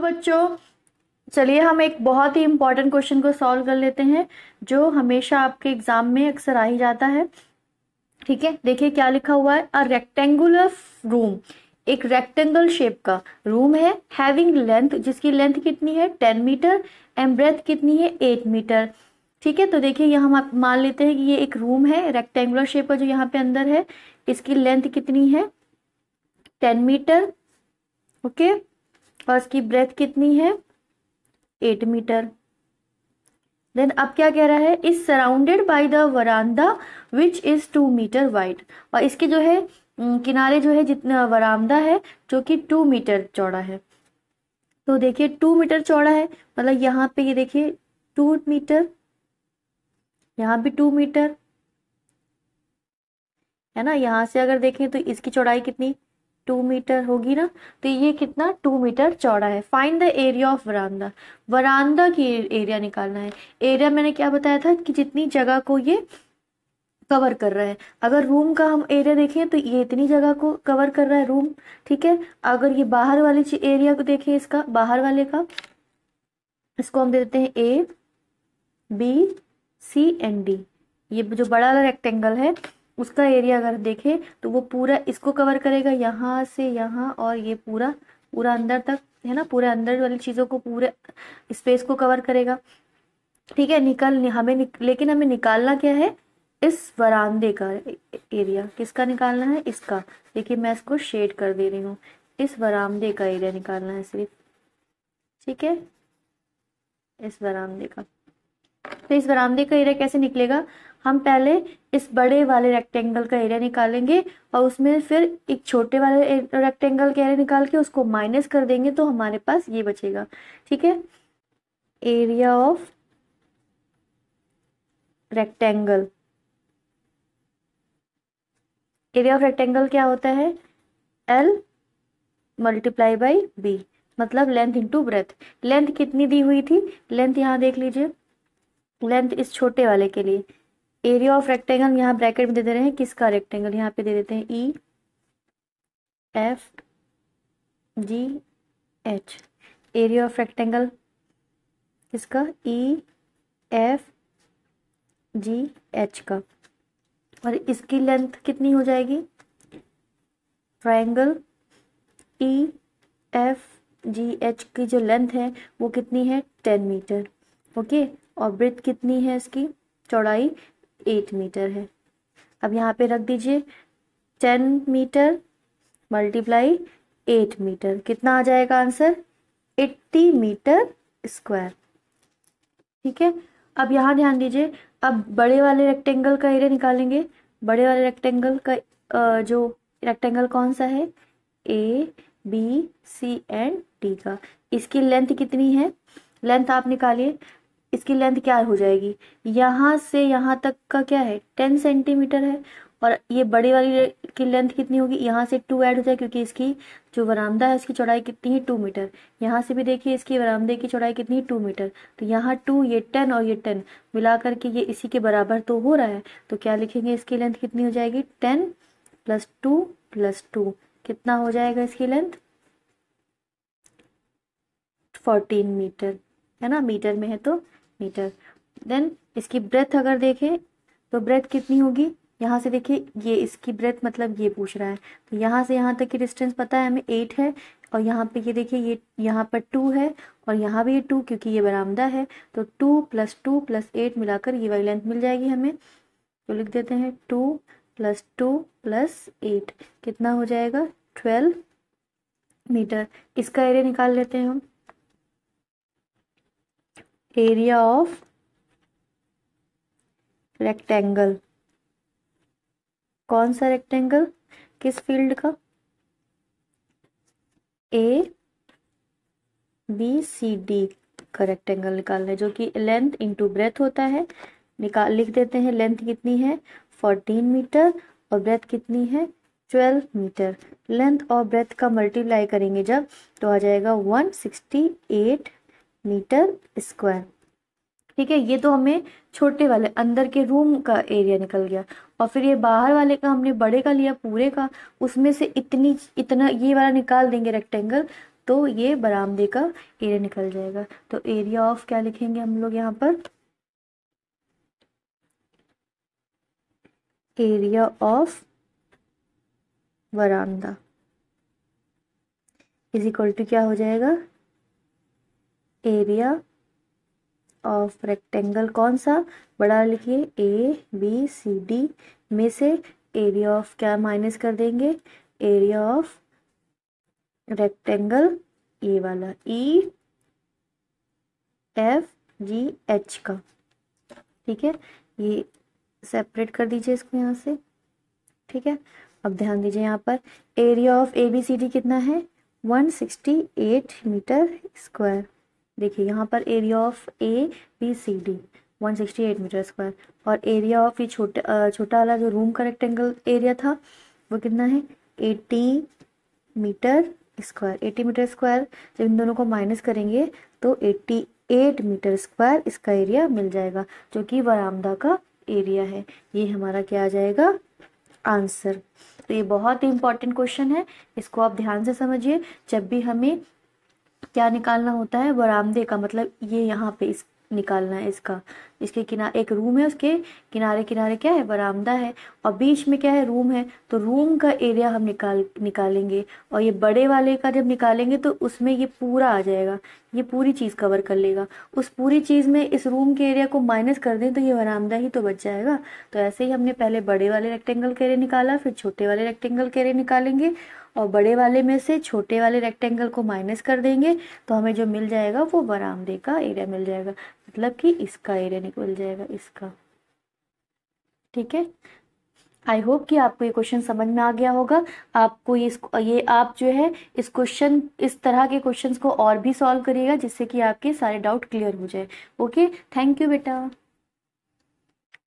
बच्चों, चलिए हम एक बहुत ही इंपॉर्टेंट क्वेश्चन को सॉल्व कर लेते हैं, जो हमेशा आपके एग्ज़ाम में अक्सर आ ही जाता है। ठीक है? देखिए क्या लिखा हुआ है? अ रेक्टेंगुलर रूम एक रेक्टेंगल शेप का रूम है। हैविंग लेंथ जिसकी लेंथ कितनी है? टेन मीटर एंड ब्रेथ कितनी है? एट मीटर ठीक है? तो देखिए यहाँ हम मान लेते हैं कि ये एक रूम है रेक्टेंगुलर शेप का जो यहाँ पे अंदर है, इसकी लेंथ कितनी है? टेन मीटर ओके और इसकी ब्रेथ कितनी है? एट मीटर देन अब क्या कह रहा है? Is surrounded by the veranda which is two metre wide और इसके जो है किनारे जो है, जितना वरामदा है, जो कि टू मीटर चौड़ा है। तो देखिए टू मीटर चौड़ा है मतलब यहाँ पे ये देखिए टू मीटर यहाँ भी टू मीटर है ना? यहाँ से अगर देखें तो इसकी चौड़ाई कितनी? टू मीटर होगी ना तो ये कितना? टू मीटर चौड़ा है। Find the area of veranda veranda की एरिया निकालना है। एरिया मैंने क्या बताया था कि जितनी जगह को ये कवर कर रहा है। अगर रूम का हम एरिया देखें तो ये इतनी जगह को कवर कर रहा है रूम ठीक है? अगर ये बाहर वाले एरिया को देखें इसका, बाहर वाले का, इसको हम देते हैं A B C and D ये जो बड़ा वाला रेक्टेंगल है उसका एरिया अगर देखें तो वो पूरा इसको कवर करेगा यहाँ से यहाँ और ये पूरा पूरा अंदर तक है ना? पूरे अंदर वाली चीज़ों को पूरे स्पेस को कवर करेगा। ठीक है निकल हमें निक, लेकिन हमें निकालना क्या है? इस वरांदे का एरिया किसका निकालना है? इसका। देखिए मैं इसको शेड कर दे रही हूँ। इस वरामदे का एरिया निकालना है सिर्फ़। ठीक है? इस वरामदे का। तो इस बरामदे का एरिया कैसे निकलेगा? हम पहले इस बड़े वाले रेक्टेंगल का एरिया निकालेंगे और उसमें फिर एक छोटे वाले रेक्टेंगल का एरिया निकाल के उसको माइनस कर देंगे तो हमारे पास ये बचेगा। ठीक है? Area of rectangle area of rectangle क्या होता है? एल मल्टीप्लाई बाई बी मतलब लेंथ इंटू ब्रेथ लेंथ कितनी दी हुई थी? लेंथ यहाँ देख लीजिए। लेंथ इस छोटे वाले के लिए। एरिया ऑफ़ रेक्टेंगल यहाँ ब्रैकेट में दे दे रहे हैं। किसका रेक्टेंगल यहाँ पे दे देते हैं E F G H area of rectangle किसका? ई एफ़ जी एच का। और इसकी लेंथ कितनी हो जाएगी? Triangle E F G H की जो लेंथ है, वो कितनी है? Ten metre okay? और ब्रिथ कितनी है इसकी? चौड़ाई एट मीटर है। अब यहाँ पे रख दीजिए। Ten metre multiply eight metre कितना आ जाएगा आंसर एट्टी मीटर स्क्वायर ठीक है? अब यहाँ ध्यान दीजिए। अब बड़े वाले रेक्टेंगल का एरिया निकालेंगे। बड़े वाले रेक्टेंगल का जो रेक्टेंगल कौन सा है? A B C and D का। इसकी लेंथ कितनी है? लेंथ आप निकालिए। इसकी लेंथ क्या हो जाएगी? यहाँ से यहाँ तक का क्या है? टेन सेंटीमीटर है। और ये बड़ी वाली की लेंथ कितनी होगी? यहाँ से टू ऐड हो जाए क्योंकि इसकी जो बरामदा है, उसकी चौड़ाई कितनी है? Two metre. यहाँ से भी देखिए, इसकी बरामदे की चौड़ाई कितनी है? Two metre. तो यहाँ टू, ये टेन और ये टेन मिला करके ये इसी के बराबर तो हो रहा है। तो क्या लिखेंगे? इसकी लेंथ कितनी हो जाएगी? Ten plus two plus two. कितना हो जाएगा इसकी लेंथ? Fourteen metre. है ना? मीटर में है तो मीटर। देन इसकी ब्रेथ अगर देखें तो ब्रेथ कितनी होगी? यहाँ से देखिए, ये इसकी ब्रेथ मतलब ये पूछ रहा है। तो यहाँ से यहाँ तक की डिस्टेंस पता है, हमें एट है, और यहाँ पे ये देखिए, ये यहाँ पर टू है, और यहाँ भी ये टू क्योंकि ये बरामदा है। तो two plus two plus eight मिलाकर ये वाली लेंथ मिल जाएगी हमें। तो लिख देते हैं two plus two plus eight कितना हो जाएगा? Twelve metre. इसका एरिया निकाल लेते हैं हम। एरिया ऑफ़ रेक्टेंगल कौन सा रेक्टेंगल किस फ़ील्ड का? ए बी सी डी का रेक्टेंगल निकालना है, जो कि लेंथ इंटू ब्रेथ होता है। निकाल, लिख देते हैं लेंथ कितनी है? फोर्टीन मीटर और ब्रेथ कितनी है? ट्वेल्व मीटर लेंथ और ब्रेथ का मल्टीप्लाई करेंगे जब तो आ जाएगा one sixty eight metre square. ठीक है, ये तो हमें छोटे वाले, अंदर के रूम का एरिया निकल गया। और फिर ये बाहर वाले का, हमने बड़े का लिया, पूरे का, उसमें से इतनी, इतना ये वाला निकाल देंगे रेक्टेंगल तो ये बरामदे का एरिया निकल जाएगा। तो एरिया ऑफ़ क्या लिखेंगे हम लोग यहाँ पर? एरिया ऑफ़ बरामदा। इज़ इक्वल टू क्या हो जाएगा? एरिया ऑफ़ रेक्टेंगल कौन सा? बड़ा लिखिए ए बी सी डी में से एरिया ऑफ़ क्या माइनस कर देंगे? एरिया ऑफ़ रेक्टेंगल ये वाला ई एफ़ जी एच का। ठीक है? ये सेपरेट कर दीजिए इसको यहाँ से। ठीक है? अब ध्यान दीजिए यहाँ पर area of A B C D कितना है? 168 मीटर स्क्वायर देखिए, यहाँ पर area of A B C D 168 metre square और एरिया ऑफ़ ये छोटा छोटा वाला जो रूम का रेक्टेंगल एरिया था, वो कितना है? 80 मीटर स्क्वायर 80 मीटर स्क्वायर जब इन दोनों को माइनस करेंगे तो 88 मीटर स्क्वायर इसका एरिया मिल जाएगा, जो कि बरामदा का एरिया है। ये हमारा क्या आ जाएगा? आंसर तो ये बहुत ही इंपॉर्टेंट क्वेश्चन है। इसको आप ध्यान से समझिए। जब भी हमें क्या निकालना होता है? बरामदे का मतलब ये यहाँ पे इस, निकालना है इसका। इसके किनारे एक रूम है उसके, किनारे किनारे क्या है? बरामदा है। और बीच में क्या है? रूम है। तो रूम का एरिया हम निकाल, निकालेंगे। और ये बड़े वाले का जब निकालेंगे तो उसमें ये पूरा आ जाएगा। ये पूरी चीज़ कवर कर लेगा। उस पूरी चीज़ में इस रूम के एरिया को माइनस कर दें तो ये बरामदा ही तो बच जाएगा। तो ऐसे ही हमने पहले बड़े वाले रेक्टेंगल के एरिया निकाला, फिर छोटे वाले रेक्टेंगल के एरिया निकालेंगे। और बड़े वाले में से छोटे वाले रेक्टेंगल को माइनस कर देंगे तो हमें जो मिल जाएगा वो बरामदे का एरिया मिल जाएगा। मतलब कि इसका एरिया निकल जाएगा, इसका। ठीक है? आई होप कि आपको ये क्वेश्चन समझ में आ गया होगा। आपको ये ये आप जो है, इस क्वेश्चन इस तरह के क्वेश्चंस को और भी सॉल्व करिएगा, जिससे कि आपके सारे डाउट क्लियर हो जाए। ओके थैंक यू बेटा।